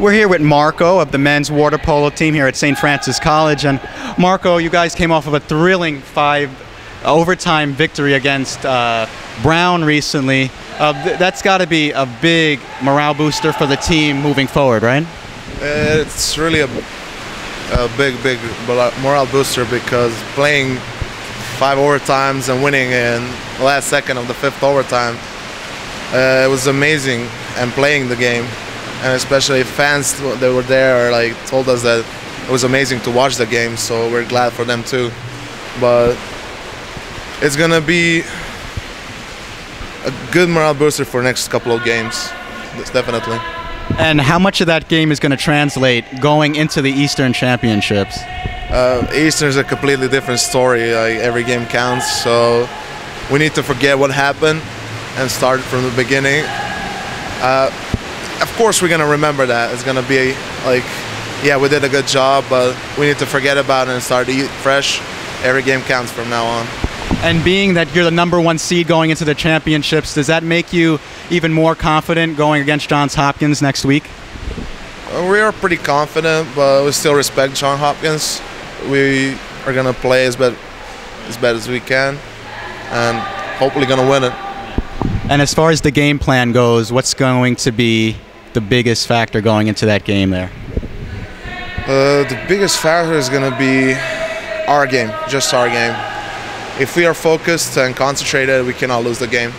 We're here with Marko of the men's water polo team here at St. Francis College. And Marko, you guys came off of a thrilling five overtime victory against uh, Brown recently. Uh, th- that's got to be a big morale booster for the team moving forward, right? It's really a, a big, big morale booster because playing five overtimes and winning in the last second of the fifth overtime, uh, it was amazing. And playing the game, and especially fans that were there, like told us that it was amazing to watch the game. So we're glad for them too. But it's gonna be a good morale booster for next couple of games, definitely. And how much of that game is going to translate going into the Eastern Championships? Uh, Eastern is a completely different story. Like every game counts, so we need to forget what happened and start from the beginning. Uh, of course, we're gonna remember that. It's gonna be like, yeah, we did a good job, but we need to forget about it and start to eat fresh. Every game counts from now on. And being that you're the number one seed going into the championships, does that make you even more confident going against Johns Hopkins next week? Uh, we are pretty confident, but we still respect Johns Hopkins. We are gonna play as bad as bad as we can, and hopefully gonna win it. And as far as the game plan goes, what's going to be the biggest factor going into that game there? Uh, the biggest factor is going to be our game, just our game. If we are focused and concentrated, we cannot lose the game.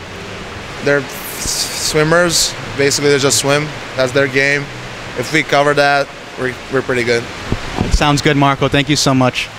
They're swimmers, basically they just swim. That's their game. If we cover that, we're, we're pretty good. Sounds good, Marko. Thank you so much.